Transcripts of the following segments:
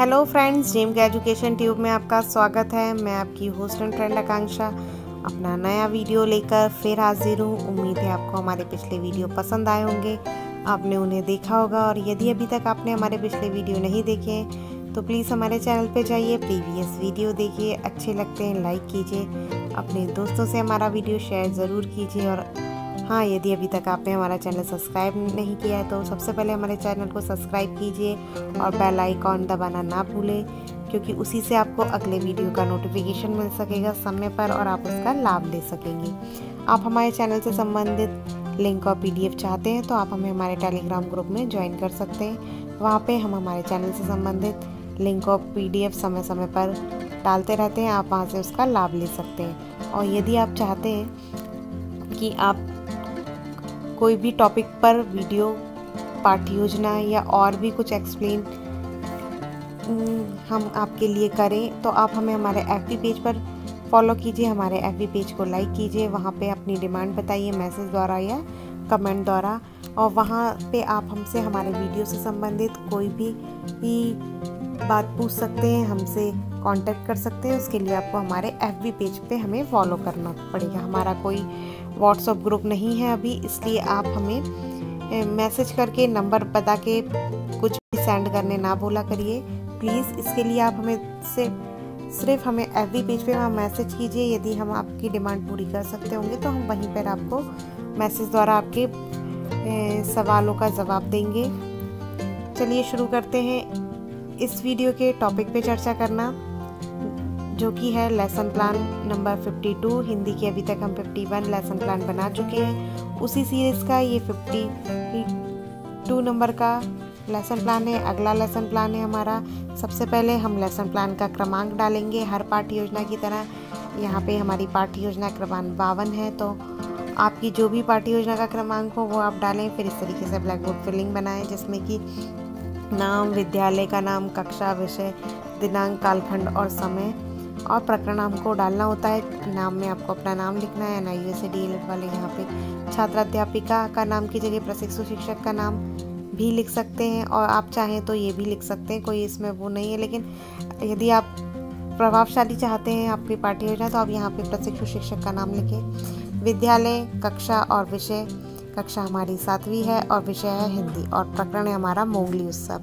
Hello friends Gem के education tube में आपका स्वागत है। मैं आपकी होस्ट एंड फ्रेंड आकांक्षा। अपना नया वीडियो लेकर फिर हाजिर हूँ। उम्मीद है आपको हमारे पिछले वीडियो पसंद आए होंगे। आपने उन्हें देखा होगा और यदि अभी तक आपने हमारे पिछले वीडियो नहीं देखे हैं तो प्लीज़ हमारे चैनल पे जाइए प्रीवियस वीडियो देखिए, अच्छे लगते हैं लाइक कीजिए। अपने दोस्तों से हमारा वीडियो शेयर ज़रूर कीजिए और हाँ यदि अभी तक आपने हमारा चैनल सब्सक्राइब नहीं किया है तो सबसे पहले हमारे चैनल को सब्सक्राइब कीजिए और बेल आइकॉन दबाना ना भूलें, क्योंकि उसी से आपको अगले वीडियो का नोटिफिकेशन मिल सकेगा समय पर और आप उसका लाभ ले सकेंगे। आप हमारे चैनल से संबंधित लिंक और पीडीएफ चाहते हैं तो आप हमें हमारे टेलीग्राम ग्रुप में ज्वाइन कर सकते हैं। वहाँ पे हम हमारे चैनल से संबंधित लिंक और पीडीएफ समय समय पर डालते रहते हैं, आप वहाँ से उसका लाभ ले सकते हैं। और यदि आप चाहते हैं कि आप कोई भी टॉपिक पर वीडियो पाठ्य योजना या और भी कुछ एक्सप्लेन हम आपके लिए करें तो आप हमें हमारे एफ़ पेज पर फॉलो कीजिए, हमारे एफ़ पेज को लाइक कीजिए, वहाँ पे अपनी डिमांड बताइए मैसेज द्वारा या कमेंट द्वारा, और वहाँ पे आप हमसे, हमारे वीडियो से संबंधित कोई भी बात पूछ सकते हैं, हमसे कांटेक्ट कर सकते हैं, उसके लिए आपको हमारे एफ़ पेज पे हमें फॉलो करना पड़ेगा। हमारा कोई व्हाट्सअप ग्रुप नहीं है अभी, इसलिए आप हमें मैसेज करके नंबर बता के कुछ भी सेंड करने ना बोला करिए। प्लीज़ इसके लिए आप हमें से, सिर्फ़ हमें एफ़ पेज पे वहाँ मैसेज कीजिए। यदि हम आपकी डिमांड पूरी कर सकते होंगे तो हम वहीं पर आपको मैसेज द्वारा आपके सवालों का जवाब देंगे। चलिए शुरू करते हैं। इस वीडियो के टॉपिक पे चर्चा करना, जो कि है लेसन प्लान नंबर 52 हिंदी की अभी तक हम 51 लेसन प्लान बना चुके हैं। उसी सीरीज़ का ये 52 नंबर का लेसन प्लान है, अगला लेसन प्लान है हमारा। सबसे पहले हम लेसन प्लान का क्रमांक डालेंगे, हर पाठ्य योजना की तरह। यहाँ पे हमारी पाठ्य योजना क्रमांक बावन है तो आपकी जो भी पाठ्य योजना का क्रमांक हो, वो आप डालें, फिर इस तरीके से ब्लैक बोर्ड फिलिंग बनाएँ, जिसमें कि नाम, विद्यालय का नाम, कक्षा, विषय, दिनांक, कालखंड और समय और प्रकरण हमको डालना होता है। नाम में आपको अपना नाम लिखना है एन आई से डी एल वाले यहाँ पे छात्राध्यापिका का नाम की जगह प्रशिक्षु शिक्षक का नाम भी लिख सकते हैं और आप चाहें तो ये भी लिख सकते हैं, कोई इसमें वो नहीं है। लेकिन यदि आप प्रभावशाली चाहते हैं आपकी पार्टी योजना तो आप यहाँ पे प्रशिक्षु शिक्षक का नाम लिखें। विद्यालय, कक्षा और विषय कक्षा हमारी सातवीं है और विषय है हिंदी और प्रकरण है हमारा मोगली उत्सव।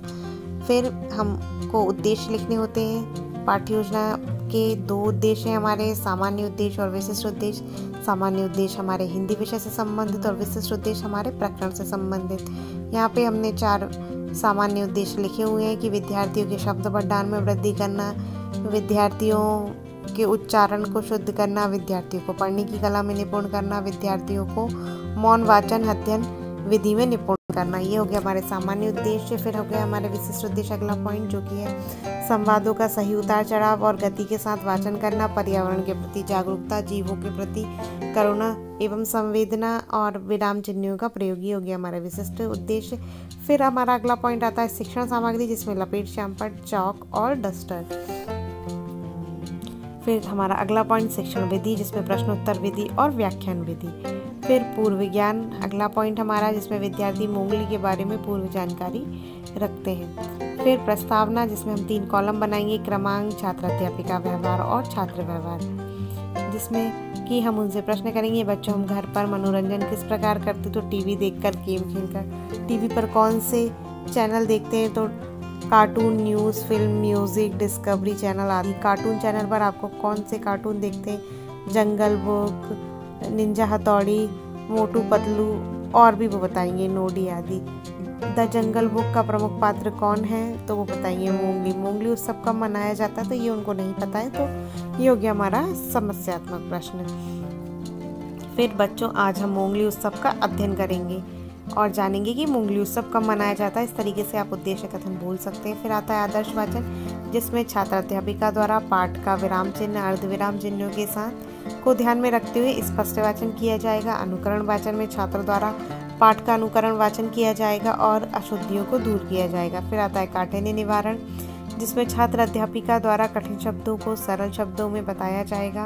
फिर हमको उद्देश्य लिखने होते हैं। पाठ्य योजना के दो उद्देश्य हैं हमारे, सामान्य उद्देश्य और विशिष्ट उद्देश्य। सामान्य उद्देश्य हमारे हिंदी विषय से संबंधित और विशिष्ट उद्देश्य हमारे प्रकरण से संबंधित। यहाँ पे हमने चार सामान्य उद्देश्य लिखे हुए हैं कि विद्यार्थियों के शब्द भंडार में वृद्धि करना, विद्यार्थियों के उच्चारण को शुद्ध करना, विद्यार्थियों को पढ़ने की कला में निपुण करना, विद्यार्थियों को मौन वाचन, अध्ययन विधि में निपुण करना। ये हो गया हमारे सामान्य उद्देश्य, फिर हो गया हमारे विशिष्ट उद्देश्य। अगला पॉइंट जो कि है, संवादों का सही उतार चढ़ाव और गति के साथ वाचन करना, पर्यावरण के प्रति जागरूकता, जीवों के प्रति करुणा एवं संवेदना और विराम चिन्हों का प्रयोग। ही हो गया हमारा विशिष्ट उद्देश्य। फिर हमारा अगला पॉइंट आता है शिक्षण सामग्री, जिसमें लपेट, श्यामपट, चौक और डस्टर। फिर हमारा अगला पॉइंट शिक्षण विधि, जिसमें प्रश्नोत्तर विधि और व्याख्यान विधि। फिर पूर्व विज्ञान अगला पॉइंट हमारा, जिसमें विद्यार्थी मूंगली के बारे में पूर्व जानकारी रखते हैं। फिर प्रस्तावना, जिसमें हम तीन कॉलम बनाएँगे, क्रमांक छात्र अध्यापिका व्यवहार और छात्र व्यवहार। जिसमें कि हम उनसे प्रश्न करेंगे, बच्चों, हम घर पर मनोरंजन किस प्रकार करते तो टीवी देखकर, गेम खेलकर। टीवी पर कौन से चैनल देखते हैं? तो cartoon news, film music, Discovery channel आदि। कार्टून चैनल पर आपको कौन से कार्टून देखते हैं? जंगल बुक, निंजा हथौड़ी, मोटू पतलू और भी वो बताएँगे, नोडी आदि। द जंगल बुक का प्रमुख पात्र कौन है? तो वो बताएँगे मोंगली। मोंगली उत्सव कब मनाया जाता है? तो ये उनको नहीं पता है तो ये हो गया हमारा समस्यात्मक प्रश्न। फिर बच्चों, आज हम मोंगली उत्सव का अध्ययन करेंगे। और जानेंगे कि मुंगली उत्सव कब मनाया जाता है। इस तरीके से आप उद्देश्य कथन बोल सकते हैं। फिर आता है आदर्श वाचन, जिसमें छात्र अध्यापिका द्वारा पाठ का विराम चिन्ह, अर्ध विराम चिन्हों के साथ को ध्यान में रखते हुए स्पष्ट वाचन किया जाएगा। अनुकरण वाचन में छात्र द्वारा पाठ का अनुकरण वाचन किया जाएगा और अशुद्धियों को दूर किया जाएगा। फिर आता है काठिन्य निवारण, जिसमें छात्र अध्यापिका द्वारा कठिन शब्दों को सरल शब्दों में बताया जाएगा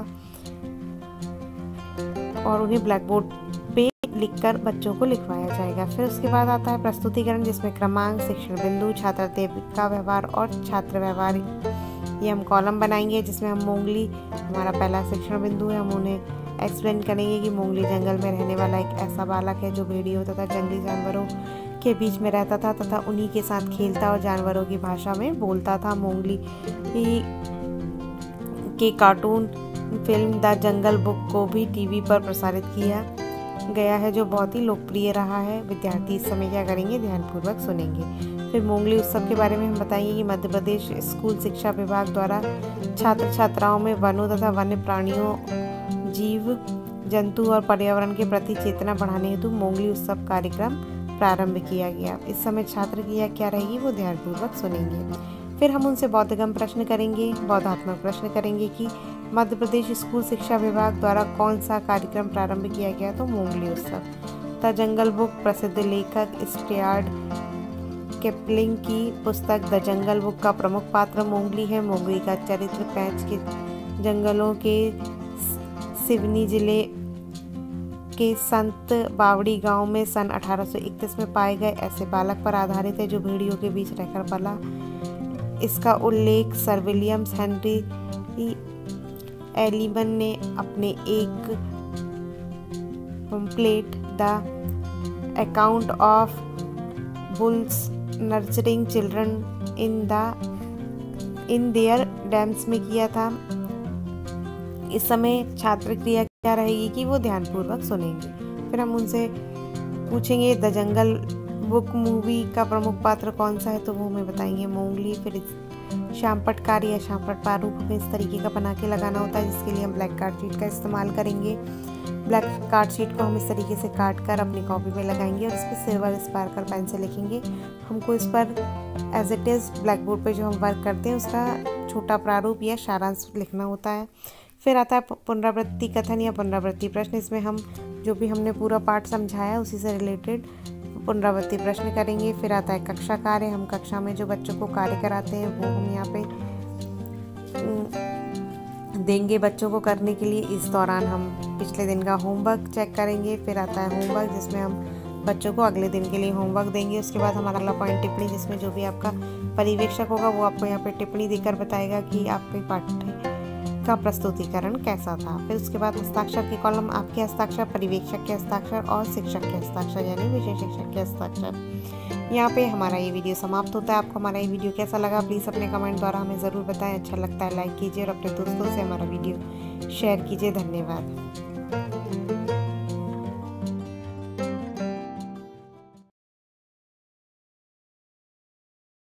और उन्हें ब्लैक बोर्ड पे लिखकर बच्चों को लिखवाया जाएगा। फिर उसके बाद आता है प्रस्तुतिकरण, जिसमें क्रमांक, शिक्षण बिंदु छात्र देविका व्यवहार और छात्र व्यवहार ये हम कॉलम बनाएँगे, जिसमें हम मोंगली हमारा पहला शिक्षण बिंदु है, हम उन्हें एक्सप्लेन करेंगे कि मोंगली जंगल में रहने वाला एक ऐसा बालक है जो भेड़ियों तथा जंगली जानवरों के बीच में रहता था तथा उन्हीं के साथ खेलता और जानवरों की भाषा में बोलता था। मोंगली के cartoon film the jungle book को भी टीवी पर प्रसारित किया गया है, जो बहुत ही लोकप्रिय रहा है। विद्यार्थी इस समय क्या करेंगे? ध्यानपूर्वक सुनेंगे। फिर मोंगली उत्सव के बारे में हम बताएँगे कि मध्य प्रदेश स्कूल शिक्षा विभाग द्वारा छात्र छात्राओं में वनों तथा वन्य प्राणियों, जीव, जंतु और पर्यावरण के प्रति चेतना बढ़ाने हेतु मोंगली उत्सव कार्यक्रम प्रारंभ किया गया। इस समय छात्र की क्या रहेगी, वो ध्यानपूर्वक सुनेंगे। फिर हम उनसे बौद्धगम प्रश्न करेंगे, बौद्धात्मक प्रश्न करेंगे कि मध्य प्रदेश स्कूल शिक्षा विभाग द्वारा कौन सा कार्यक्रम प्रारंभ किया गया तो मोंगली उत्सव। द जंगल बुक प्रसिद्ध लेखक स्टियार्ड केपलिंग की पुस्तक द जंगल बुक का प्रमुख पात्र मोंगली है। मोंगली का चरित्र पैंच के जंगलों के सिवनी ज़िले के संत बावड़ी गाँव में सन 1831 में पाए गए। ऐसे बालक पर आधारित है जो भेड़ियों के बीच रहकर पला। इसका उल्लेख सर विलियम्स हेनरी एलिबन ने अपने एक plate the account of bulls nurturing children in the in their dams में किया था। इस समय छात्र क्रिया क्या रहेगी कि वो ध्यानपूर्वक सुनेंगे। फिर हम उनसे पूछेंगे द जंगल बुक मूवी का प्रमुख पात्र कौन सा है? तो वो हमें बताएँगे। मोंगली, फिर श्यामपट कार्ड या श्यामपट प्रारूप हमें इस तरीके का बना के लगाना होता है, जिसके लिए हम ब्लैक कार्ड शीट का इस्तेमाल करेंगे। ब्लैक कार्ड शीट को हम इस तरीके से काट कर अपनी कॉपी में लगाएँगे और इस पर सिल्वर स्पार्कर पेन से लिखेंगे। हमको इस पर as it is blackboard पर जो हम वर्क करते हैं, उसका छोटा प्रारूप या सारांश लिखना होता है। फिर आता है पुनरावृत्ति कथन या पुनरावृत्ति प्रश्न। इसमें हम जो भी हमने पूरा पाठ समझाया, उसी से रिलेटेड पुनरावृत्ति प्रश्न करेंगे, फिर आता है कक्षा कार्य। हम कक्षा में जो बच्चों को कार्य कराते हैं, वो हम यहाँ पे देंगे बच्चों को करने के लिए। इस दौरान हम पिछले दिन का होमवर्क चेक करेंगे, फिर आता है होमवर्क, जिसमें हम बच्चों को अगले दिन के लिए होमवर्क देंगे। उसके बाद हमारा अगला पॉइंट टिप्पणी, जिसमें जो भी आपका परिवेक्षक होगा, वो आपको यहाँ पे टिप्पणी देकर बताएगा कि आपके पाठ का प्रस्तुतिकरण कैसा था? फिर उसके बाद हस्ताक्षर के कॉलम आपके हस्ताक्षर परिवेक्षक के हस्ताक्षर और शिक्षक के हस्ताक्षर, यानी विषय शिक्षक के हस्ताक्षर। यहाँ पे हमारा ये वीडियो समाप्त होता है। आपको हमारा ये वीडियो कैसा लगा प्लीज़ अपने कमेंट द्वारा हमें ज़रूर बताएँ। अच्छा लगता है लाइक कीजिए और अपने दोस्तों से हमारा वीडियो शेयर कीजिए। धन्यवाद।